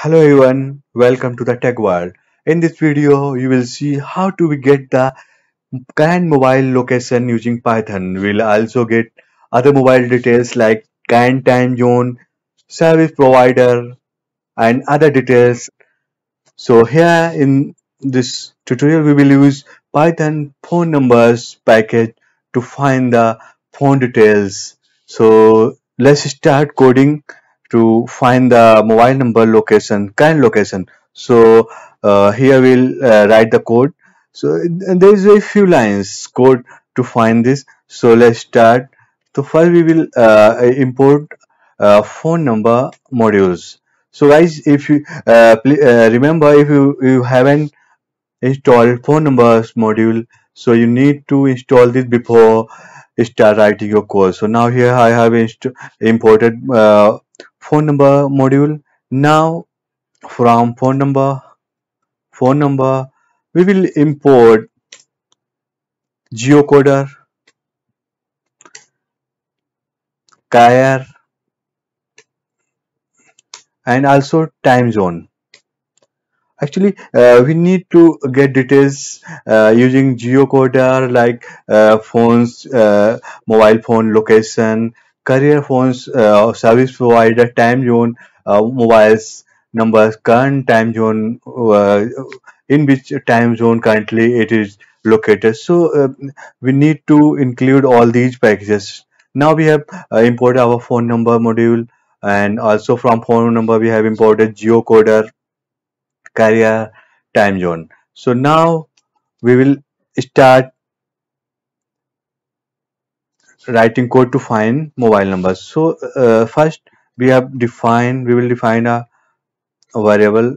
Hello everyone, welcome to the Tech World. In this video, you will see how to get the current mobile location using Python. We'll also get other mobile details like current time zone, service provider, and other details. So here in this tutorial, we will use Python phone numbers package to find the phone details. So let's start coding to find the mobile number location, current location. So uh, here we'll uh, write the code. So there is a few lines code to find this. So let's start. So first we will uh, import uh, phone number modules. So guys, if you uh, uh, remember, if you, you haven't installed phone numbers module, so you need to install this before start writing your code. So now here I have imported phone number module. Now from phone number phone number we will import geocoder char and also time zone. Actually uh, we need to get details uh, using geocoder like uh, phones uh, mobile phone location carrier phones uh, service provider time zone uh, mobiles numbers current time zone uh, in which time zone currently it is located. So uh, we need to include all these packages. Now we have uh, imported our phone number module and also from phone number we have imported geocoder carrier time zone. So now we will start writing code to find mobile numbers. So uh, first we have defined we will define a, a variable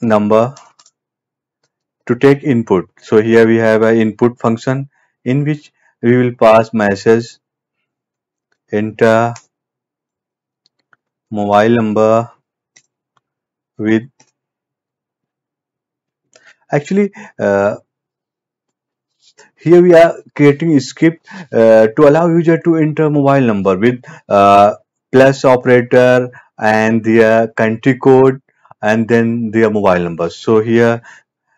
number to take input. So here we have an input function in which we will pass message enter mobile number with actually uh, here we are creating a script uh, to allow user to enter mobile number with uh, plus operator and their country code and then their mobile number. So here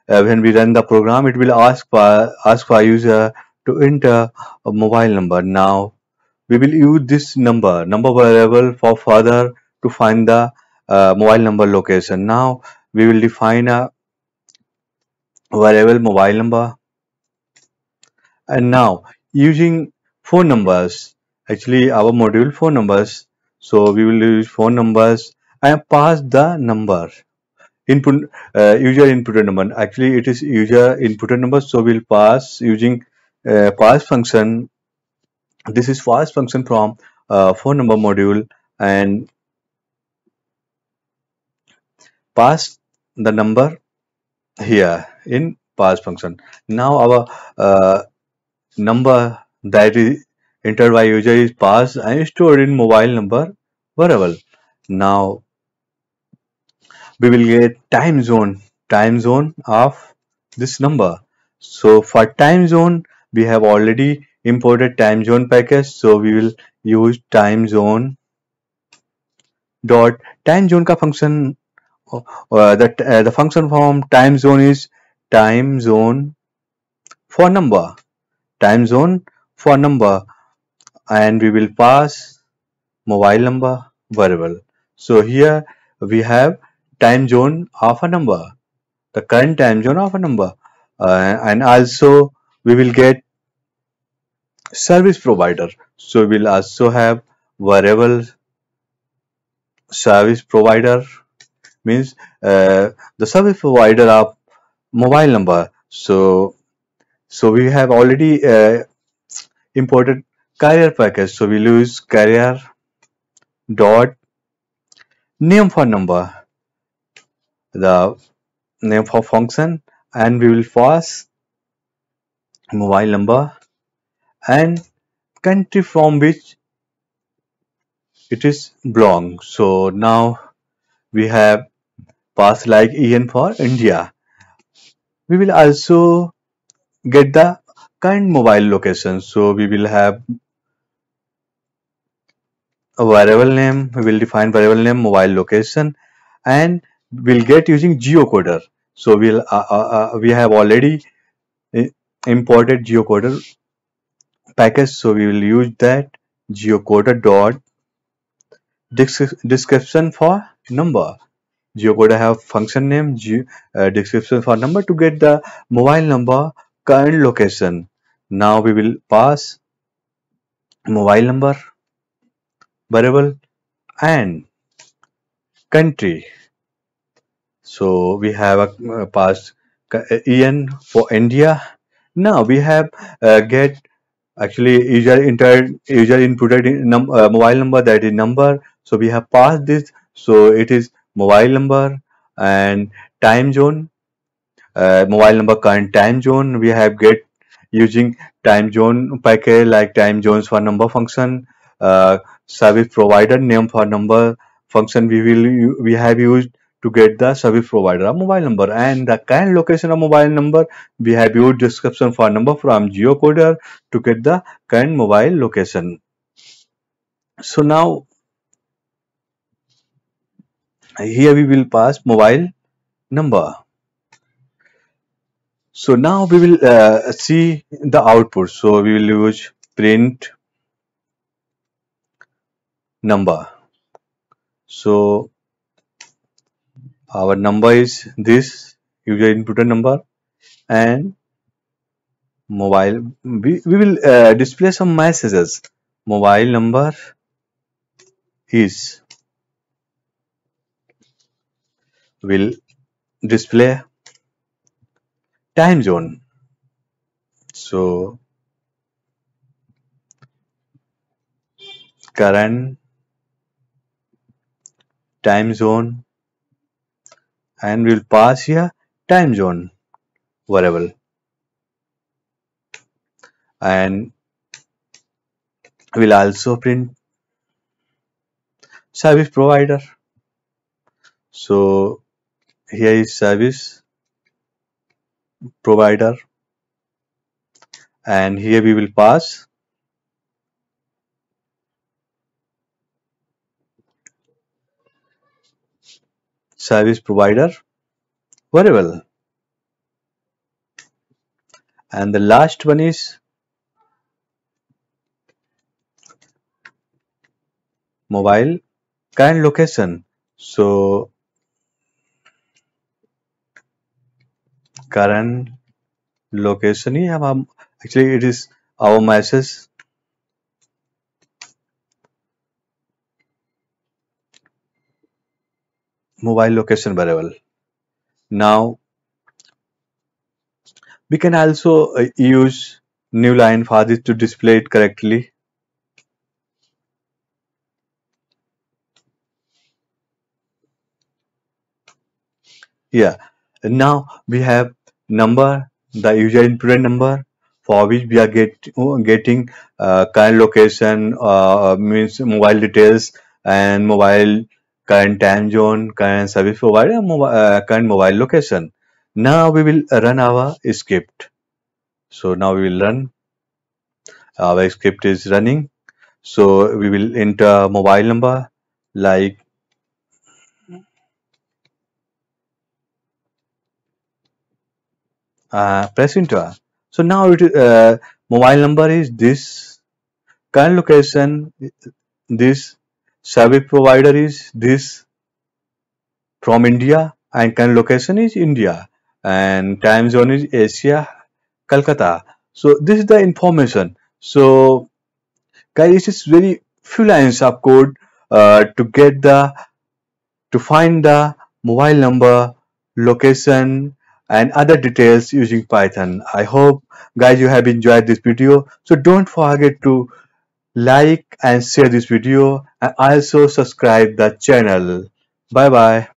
uh, when we run the program it will ask for ask for user to enter a mobile number. Now we will use this number number variable for further to find the uh, mobile number location. Now we will define a variable mobile number and now using phone numbers actually our module phone numbers. So we will use phone numbers and pass the number. Input uh, user input number. Actually it is user input number so we'll pass using uh, parse function. This is parse function from uh, phone number module and pass the number here in parse function. Now our uh, number that is entered by user is passed and stored in mobile number variable. Now we will get time zone time zone of this number. So for time zone we have already imported time zone package so we will use time zone dot time zone ka function uh, the, uh, the function from time zone is time zone for number time zone for number. And we will pass mobile number variable. So here we have time zone of a number the current time zone of a number. Uh, and also we will get service provider. So we'll also have variable service provider means uh, the service provider of mobile number. So so we have already uh, imported carrier package. So we'll use carrier dot name for number the name for function and we will pass mobile number and country from which it is belong. So now we have pass like en for india. We will also get the current mobile location so we will have a variable name we will define variable name mobile location and we'll get using geocoder. So we'll uh, uh, uh, we have already uh, imported geocoder package. So we will use that geocoder dot description for number. Geocoder have function name ge uh, description for number to get the mobile number current location. Now we will pass mobile number variable and country. So we have a uh, passed en for india. Now we have uh, get actually user entered user inputted in num, uh, mobile number that is number. So we have passed this. So it is mobile number and time zone uh, mobile number current time zone we have get using time zone package like time zones for number function uh, service provider name for number function. We will we have used to get the service provider a mobile number. And the current location of mobile number we have used description for number from geocoder to get the current mobile location. So now here we will pass mobile number so now we will uh, see the output. So we will use print number. So our number is this user input number and mobile. We, we will uh, display some messages. Mobile number is will display time zone. So current time zone and we'll pass here time zone variable. And we'll also print service provider. So here is service provider. And here we will pass. Service provider variable and the last one is mobile current location. So current location actually it is our message. Mobile location variable. Now we can also uh, use new line for this to display it correctly. Yeah. Now we have number the user input number for which we are get, getting uh, current location uh, means mobile details and mobile current time zone, current service provider, mobile, uh, current mobile location. Now we will run our script. So now we will run. Our script is running. So we will enter mobile number like uh, press enter. So now it uh, mobile number is this current location this service provider is this from India and current location is India and time zone is Asia, Calcutta. So this is the information. So guys, this is very few lines of code uh, to get the to find the mobile number, location and other details using Python. I hope guys you have enjoyed this video. So don't forget to like and share this video and also subscribe the channel bye bye